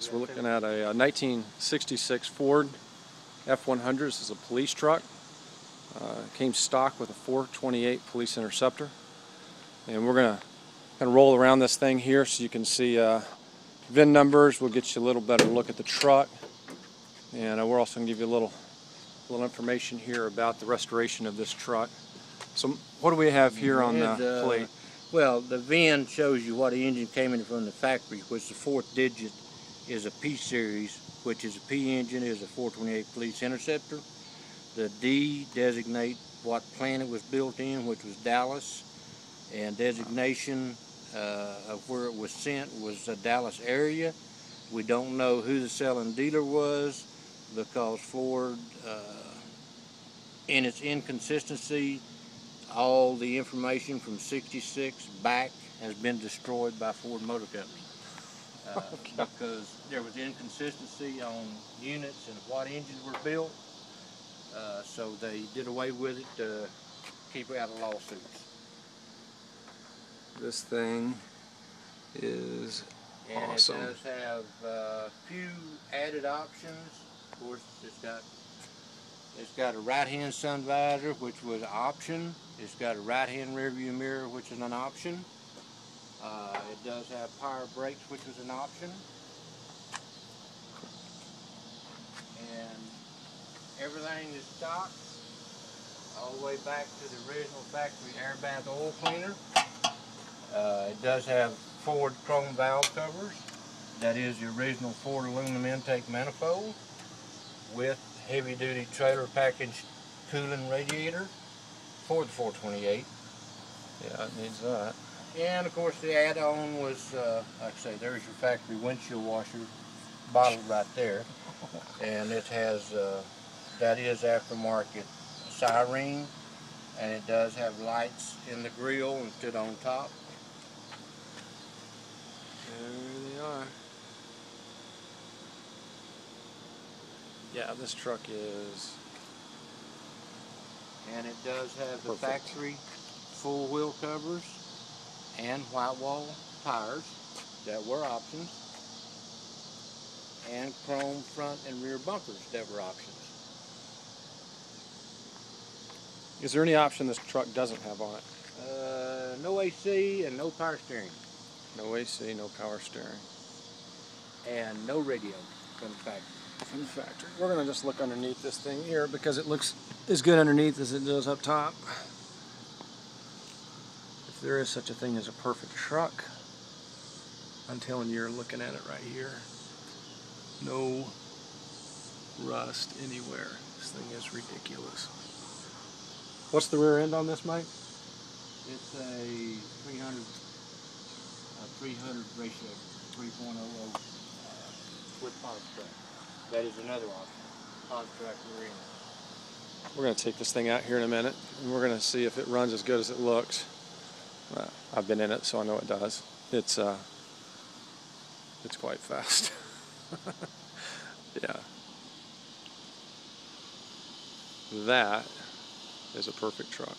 So we're looking at a, uh 1966 Ford F100. This is a police truck. Uh, came stock with a 428 Police Interceptor. And we're going to kind of roll around this thing here so you can see uh, VIN numbers. We'll get you a little better look at the truck. And uh, we're also going to give you a little, little information here about the restoration of this truck. So what do we have here on And, the uh, plate? Well, the VIN shows you what the engine came in from the factory, which is the fourth digit is a P series, which is a P engine, is a 428 Police Interceptor. The D designate what plant it was built in, which was Dallas, and designation uh, of where it was sent was the Dallas area. We don't know who the selling dealer was because Ford, uh, in its inconsistency, all the information from 66 back has been destroyed by Ford Motor Company. Uh, because there was inconsistency on units and what engines were built. Uh, so they did away with it to keep out of lawsuits. This thing is And Awesome. it does have a few added options. Of course, it's got it's got a right-hand sun visor, which was an option. It's got a right-hand rear view mirror, which is an option. Uh, it does have power brakes, which was an option. And everything is stock, all the way back to the original factory air bath oil cleaner. Uh, it does have Ford chrome valve covers. That is the original Ford aluminum intake manifold with heavy duty trailer package cooling radiator for the 428. Yeah, it needs that. And of course the add-on was, uh, like I say, there's your factory windshield washer bottle right there. And it has, uh, that is aftermarket siren and it does have lights in the grill instead on top. There they are. Yeah, this truck is And it does have the factory full wheel covers and white wall tires that were options. And chrome front and rear bumpers that were options. Is there any option this truck doesn't have on it? Uh, no AC and no power steering No AC, no power steering. and no radio from the factory. From the factory. We're gonna just look underneath this thing here because it looks as good underneath as it does up top. If there is such a thing as a perfect truck, I'm telling you, you're looking at it right here. No rust anywhere. This thing is ridiculous. What's the rear end on this, Mike? It's a 300, a 300 ratio, 3.00 uh, with Ponce track. That is another option. Ponce track rear end. We're going to take this thing out here in a minute, and we're going to see if it runs as good as it looks. Uh, I've been in it, so I know it does. It's uh, it's quite fast. yeah. That is a perfect truck.